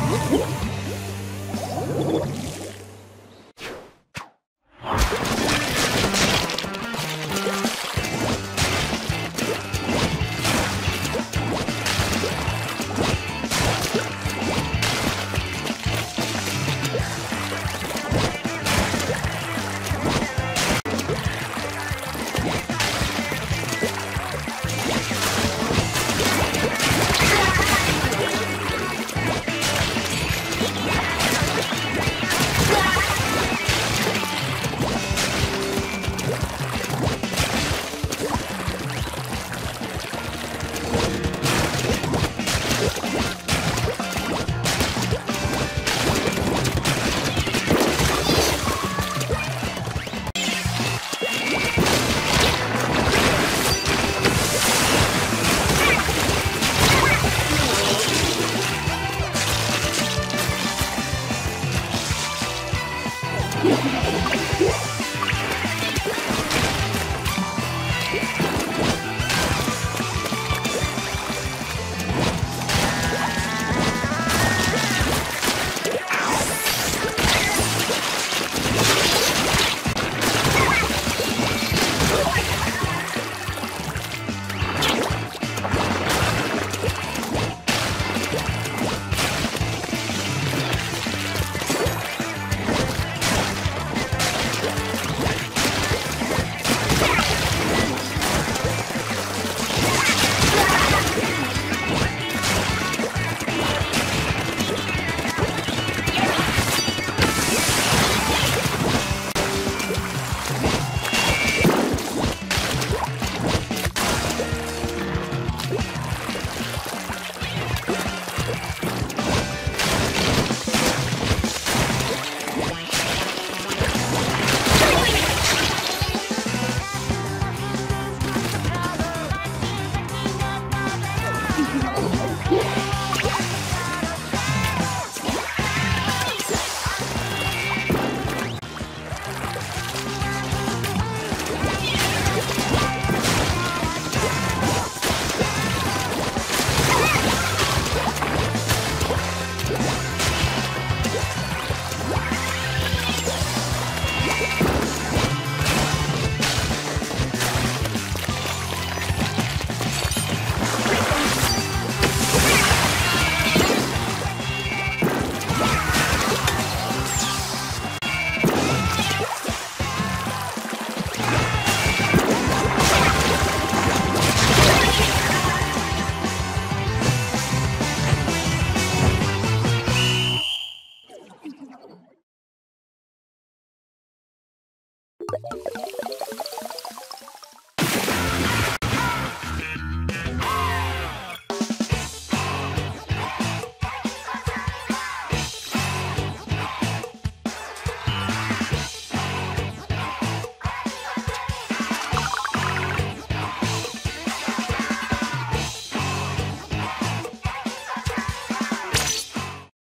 Yeah. うわ!